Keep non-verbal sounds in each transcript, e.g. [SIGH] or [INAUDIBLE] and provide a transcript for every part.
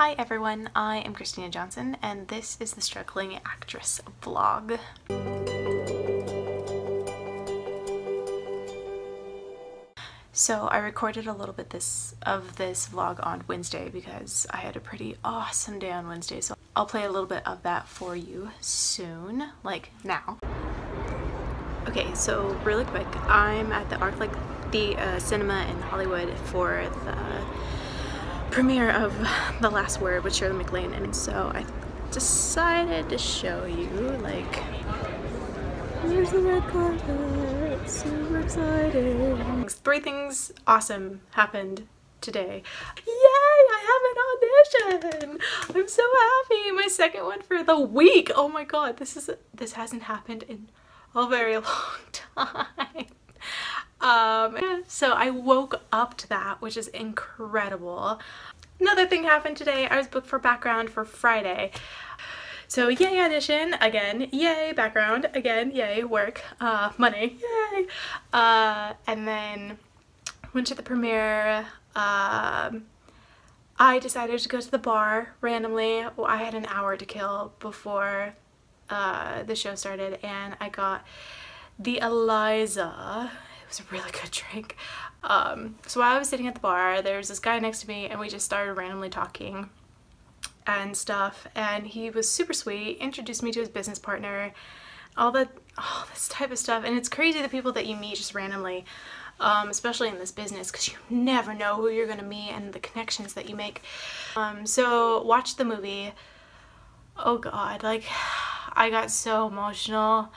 Hi everyone, I am Christina Johnson and this is the Struggling Actress vlog. So I recorded a little bit this of this vlog on Wednesday because I had a pretty awesome day on Wednesday so I'll play a little bit of that for you soon, like now. Okay, so really quick, I'm at the ArcLight the uh, cinema in Hollywood for the premiere of The Last Word with Shirley MacLaine and so I decided to show you like the red carpet super exciting three things awesome happened today. Yay I have an audition! I'm so happy! My second one for the week! Oh my god this is this hasn't happened in a very [LAUGHS] long time um, so I woke up to that, which is incredible. Another thing happened today. I was booked for background for Friday. So yay audition, again, yay background, again, yay work, uh, money, yay. Uh, and then went to the premiere. Um, I decided to go to the bar randomly. Well, I had an hour to kill before uh, the show started and I got the Eliza was a really good drink. Um, so while I was sitting at the bar, there was this guy next to me and we just started randomly talking and stuff and he was super sweet, introduced me to his business partner, all that, all this type of stuff and it's crazy the people that you meet just randomly um, especially in this business because you never know who you're gonna meet and the connections that you make. Um, so watch the movie. Oh god, like [SIGHS] I got so emotional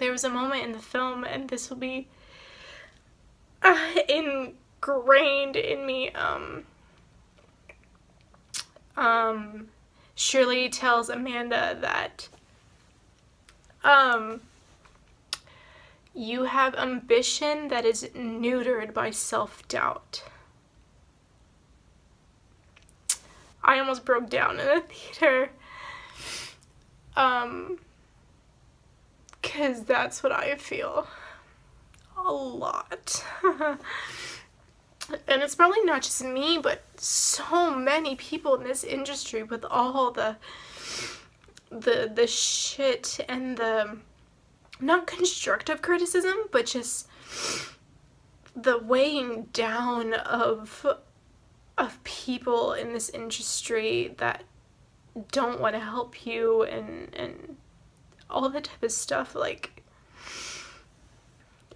there was a moment in the film and this will be uh, ingrained in me um um Shirley tells Amanda that um you have ambition that is neutered by self-doubt. I almost broke down in the theater. Um because that's what I feel a lot. [LAUGHS] and it's probably not just me, but so many people in this industry with all the the the shit and the not constructive criticism, but just the weighing down of of people in this industry that don't want to help you and and all the type of stuff like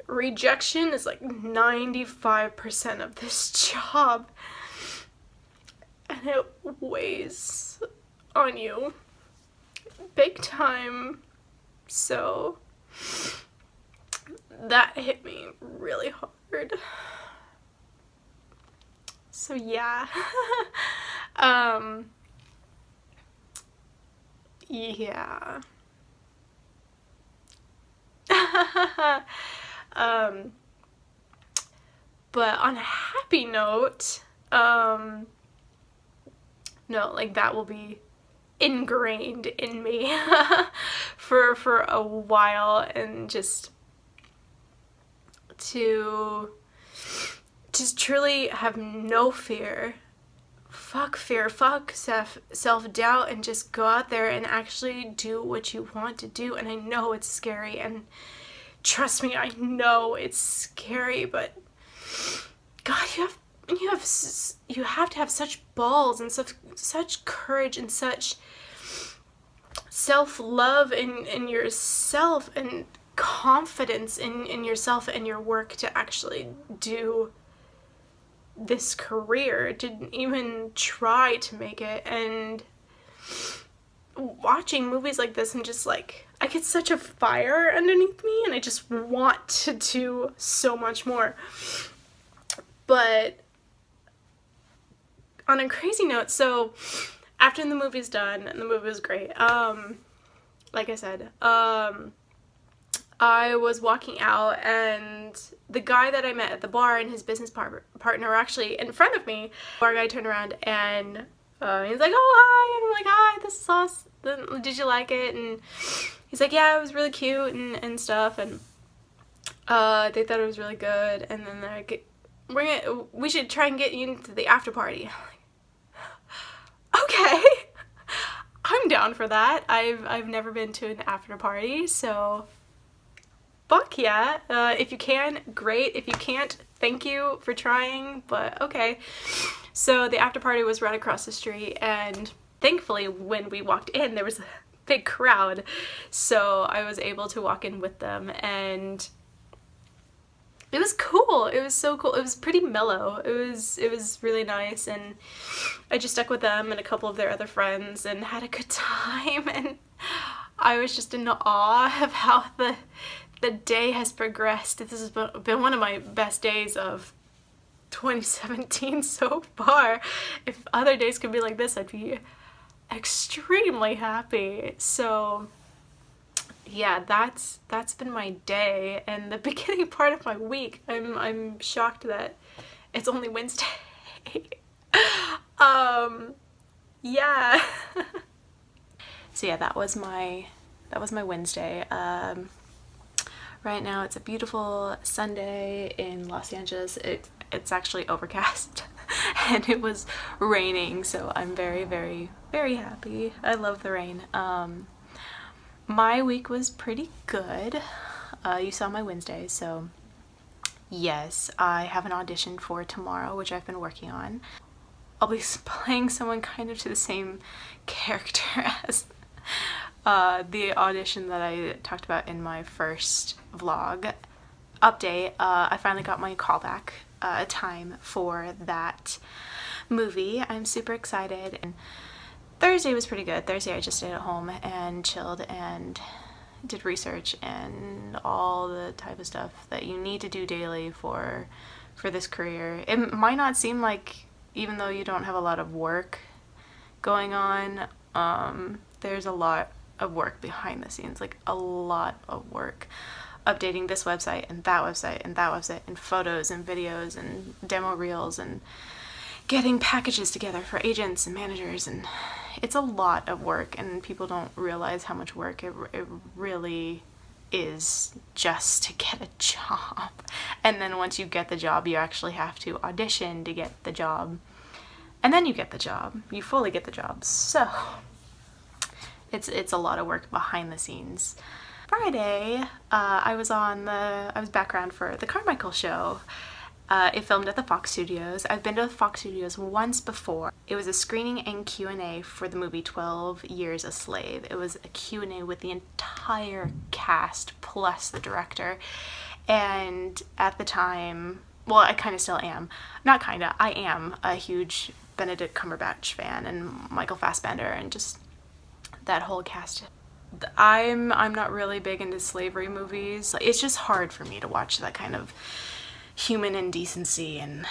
rejection is like 95% of this [LAUGHS] job. And it weighs on you. Big time. So that hit me really hard. So yeah. [LAUGHS] Um yeah [LAUGHS] um, but on a happy note, um, no, like that will be ingrained in me [LAUGHS] for for a while and just to just truly have no fear fuck fear, fuck self self-doubt and just go out there and actually do what you want to do. And I know it's scary and trust me, I know it's scary, but God, you have you have you have to have such balls and such such courage and such self-love in in yourself and confidence in in yourself and your work to actually do this career, didn't even try to make it, and watching movies like this and just like, I get such a fire underneath me and I just want to do so much more. But on a crazy note, so after the movie's done, and the movie was great, um, like I said, um, I was walking out and the guy that I met at the bar and his business par partner were actually in front of me. Bar guy turned around and uh, he's like, oh hi, and I'm like, hi, this is awesome. Did you like it? And he's like, yeah, it was really cute and, and stuff. And uh, they thought it was really good. And then they're like, we're gonna, we should try and get you into the after party. [LAUGHS] okay. [LAUGHS] I'm down for that. I've, I've never been to an after party, so fuck yeah. Uh, if you can, great. If you can't, thank you for trying, but okay. So the after party was right across the street and thankfully when we walked in there was a big crowd so I was able to walk in with them and it was cool. It was so cool. It was pretty mellow. It was it was really nice and I just stuck with them and a couple of their other friends and had a good [LAUGHS] time and I was just in awe of how the the day has progressed. This has been one of my best days of 2017 [LAUGHS] so far. If other days could be like this, I'd be extremely happy. So yeah, that's that's been my day and the [LAUGHS] beginning part of my week. I'm I'm shocked that it's only Wednesday. [LAUGHS] um yeah. so yeah, that was my that was my Wednesday. Um right now it's a beautiful Sunday in Los Angeles. It, it's actually overcast [LAUGHS] and it was raining so I'm very very very happy. I love the rain. Um, my week was pretty good. Uh, you saw my Wednesday, so yes, I have an audition for tomorrow, which I've been working on. I'll be [LAUGHS] playing someone kind of to the same character [LAUGHS] as uh, the audition that I talked about in my first vlog update. Uh, I finally got my callback uh, time for that movie. I'm super excited and Thursday was pretty good. Thursday I just stayed at home and chilled and did research and all the type of stuff that you need to do daily for for this career. It might not seem like even though you don't have a lot of work going on, um, there's a lot of work behind the scenes, like a lot of work. Updating this website and that website and that website and photos and videos and demo reels and getting packages together for agents and managers and it's a lot of work and people don't realize how much work it, it really is just to get a [LAUGHS] job. And then once you get the job you actually have to audition to get the job. And then you get the job. You fully get the job. So it's it's a lot of work behind the scenes Friday uh, I was on the I was background for the Carmichael show uh, it filmed at the Fox Studios. I've been to the Fox Studios once before. It was a screening and Q&A for the movie 12 Years a Slave. It was a Q&A with the entire cast plus the director. And at the time, well, I kind of still am. Not kind of, I am a huge Benedict Cumberbatch fan and Michael Fassbender and just that whole cast. I'm I'm not really big into slavery movies. It's just hard for me to watch that kind of human indecency and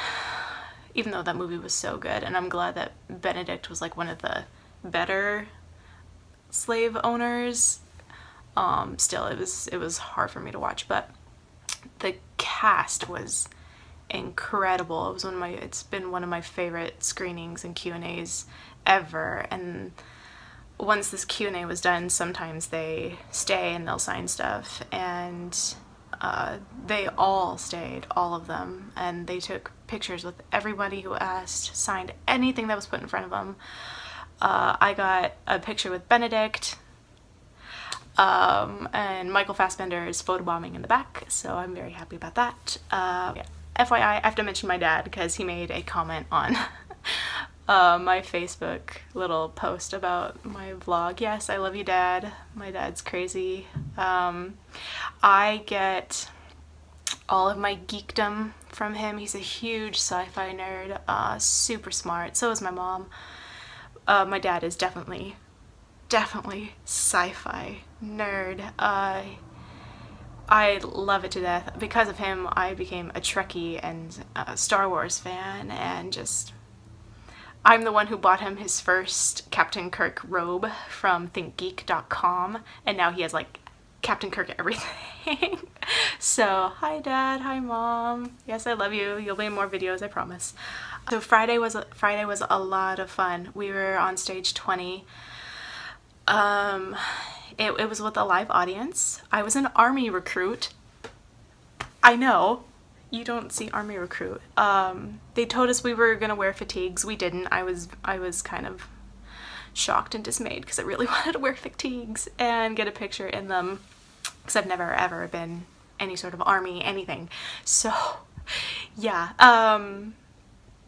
even though that movie was so good and I'm glad that Benedict was like one of the better slave owners um, still it was it was hard for me to watch but the cast was incredible it was one of my it's been one of my favorite screenings and Q&As ever and once this Q&A was done sometimes they stay and they'll sign stuff and uh, they all stayed, all of them, and they took pictures with everybody who asked, signed anything that was put in front of them. Uh, I got a picture with Benedict, um, and Michael Fassbender is photobombing in the back, so I'm very happy about that. Uh, yeah. FYI, I have to mention my dad because he made a comment on [LAUGHS] uh, my Facebook little post about my vlog. Yes, I love you, Dad. My dad's crazy. Um, I get all of my geekdom from him. He's a huge sci-fi nerd, uh, super smart. So is my mom. Uh, my dad is definitely, definitely sci-fi nerd. Uh, I love it to death. Because of him, I became a Trekkie and a Star Wars fan and just I'm the one who bought him his first Captain Kirk robe from thinkgeek.com and now he has like Captain Kirk [LAUGHS] everything. so hi dad, hi mom. Yes, I love you. You'll be in more videos, I promise. So Friday was Friday was a lot of fun. We were on stage 20. Um, it, it was with a live audience. I was an army recruit. I know, you don't see army recruit. Um, they told us we were gonna wear fatigues. We didn't. I was I was kind of shocked and dismayed because I really [LAUGHS] wanted to wear fatigues and get a picture in them because I've never ever been any sort of army anything so [LAUGHS] yeah um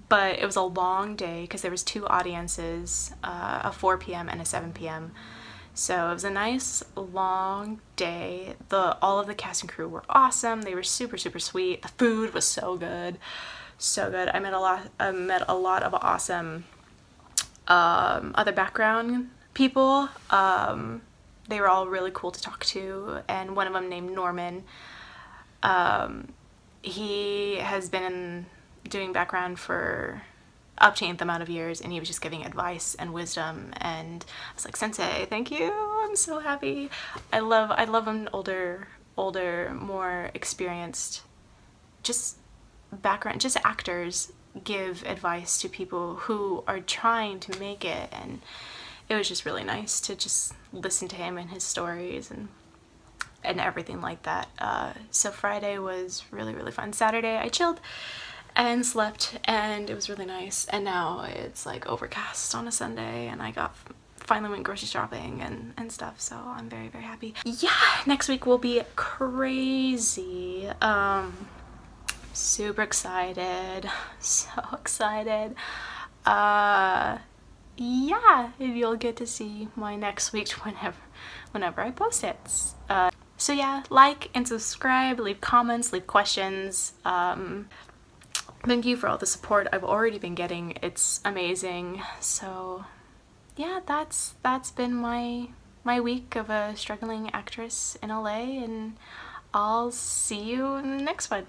but it was a long day because there was two audiences uh, a 4 p.m and a 7 p.m so it was a nice long day. The all of the cast and crew were awesome. They were super super sweet. The food was so good. So good. I met a lot i met a lot of awesome um, other background people. Um, they were all really cool to talk to and one of them named norman. Um, he has been doing background for to nth amount of years and he was just giving advice and wisdom and I was like sensei thank you I'm so happy I love I love an older older more experienced just background just actors give advice to people who are trying to make it and it was just really nice to just listen to him and his stories and and everything like that. Uh, so Friday was really, really fun. Saturday I chilled and slept and it was really nice. And now it's like overcast on a Sunday and I got finally went grocery shopping and, and stuff. So I'm very, very happy. Yeah, next week will be crazy. Um, super excited. [LAUGHS] So excited. Uh, yeah, you'll get to see my next week [LAUGHS] whenever, whenever I post it. Uh, so yeah, like and subscribe, leave comments, leave questions. Um, thank you for all the support I've already been getting. It's amazing. So yeah, that's that's been my my week of a struggling actress in LA and I'll see you in the next one.